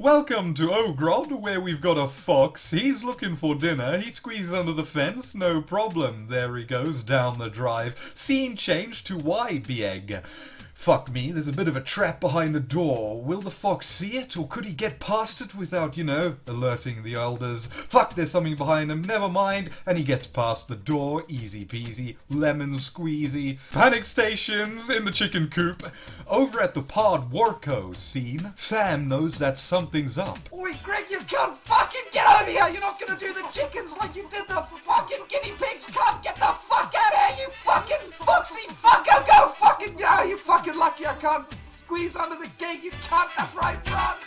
Welcome to Ogrod, where we've got a fox. He's looking for dinner. He squeezes under the fence, no problem. There he goes, down the drive. Scene change to Wybieg. Fuck me, there's a bit of a trap behind the door. Will the fox see it, or could he get past it without, you know, alerting the elders? Fuck, there's something behind him, never mind. And he gets past the door, easy peasy, lemon squeezy. Panic stations in the chicken coop. Over at the Pod Warco scene, Sam knows that something's up. Oi, Greg, you can't fucking get over here! You're not gonna do the fucking lucky I can't squeeze under the gate, you can't, that's right, run!